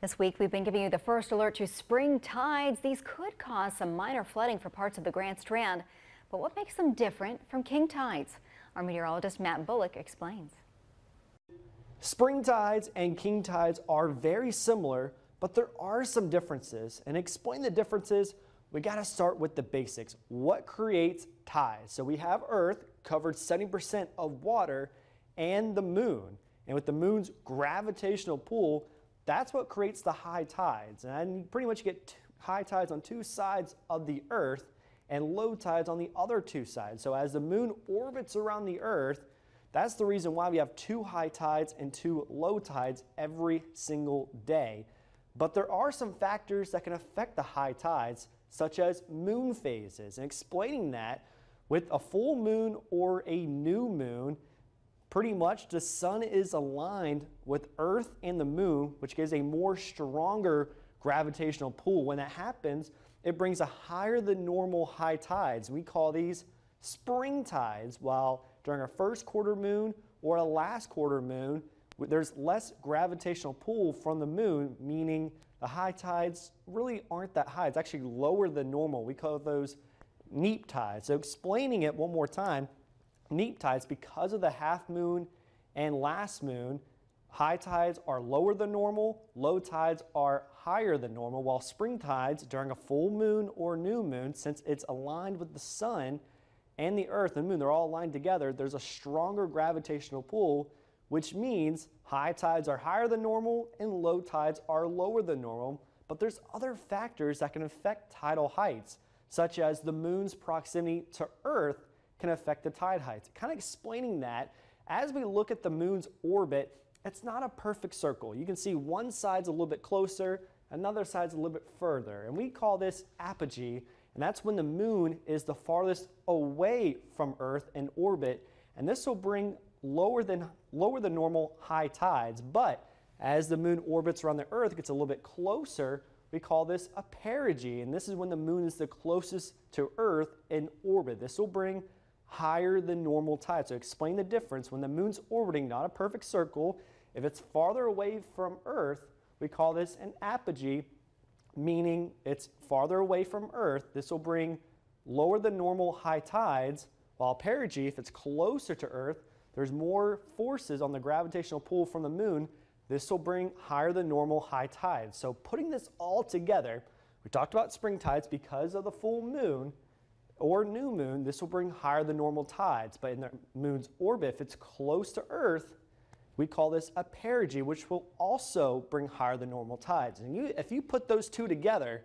This week, we've been giving you the first alert to spring tides. These could cause some minor flooding for parts of the Grand Strand. But what makes them different from king tides? Our meteorologist Matt Bullock explains. Spring tides and king tides are very similar, but there are some differences. And explain the differences, we got to start with the basics. What creates tides? So we have Earth covered 70% of water and the moon. And with the moon's gravitational pull, that's what creates the high tides. And pretty much you get high tides on two sides of the Earth and low tides on the other two sides. So as the moon orbits around the Earth, that's the reason why we have two high tides and two low tides every single day. But there are some factors that can affect the high tides, such as moon phases. And explaining that, with a full moon or a new moon, pretty much the sun is aligned with Earth and the moon, which gives a more stronger gravitational pull. When that happens, it brings a higher than normal high tides. We call these spring tides, while during a first quarter moon or a last quarter moon, there's less gravitational pull from the moon, meaning the high tides really aren't that high. It's actually lower than normal. We call those neap tides. So explaining it one more time, neap tides, because of the half moon and last moon, high tides are lower than normal, low tides are higher than normal, while spring tides during a full moon or new moon, since it's aligned with the sun and the earth and moon, they're all aligned together, there's a stronger gravitational pull, which means high tides are higher than normal and low tides are lower than normal. But there's other factors that can affect tidal heights, such as the moon's proximity to Earth can affect the tide heights. Kind of explaining that, as we look at the moon's orbit, it's not a perfect circle. You can see one side's a little bit closer, another side's a little bit further. And we call this apogee, and that's when the moon is the farthest away from Earth in orbit. And this will bring lower than, lower than normal high tides. But as the moon orbits around the Earth, gets a little bit closer, we call this a perigee. And this is when the moon is the closest to Earth in orbit. This will bring higher than normal tide. So explain the difference. When the moon's orbiting, not a perfect circle, if it's farther away from Earth, we call this an apogee, meaning it's farther away from Earth. This will bring lower than normal high tides, while perigee, if it's closer to Earth, there's more forces on the gravitational pull from the moon. This will bring higher than normal high tides. So putting this all together, we talked about spring tides because of the full moon or new moon, this will bring higher than normal tides. But in the moon's orbit, if it's close to Earth, we call this a perigee, which will also bring higher than normal tides. And you, if you put those two together,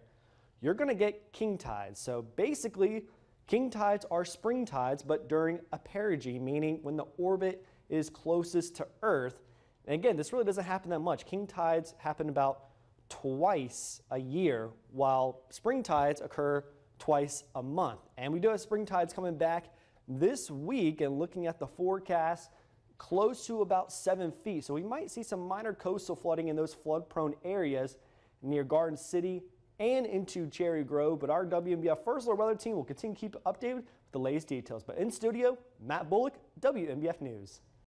you're going to get king tides. So basically, king tides are spring tides, but during a perigee, meaning when the orbit is closest to Earth. And again, this really doesn't happen that much. King tides happen about twice a year, while spring tides occur twice a month. And we do have spring tides coming back this week and looking at the forecast close to about seven feet. So we might see some minor coastal flooding in those flood prone areas near Garden City and into Cherry Grove. But our WMBF First Alert Weather team will continue to keep updated with the latest details. But in studio, Matt Bullock, WMBF News.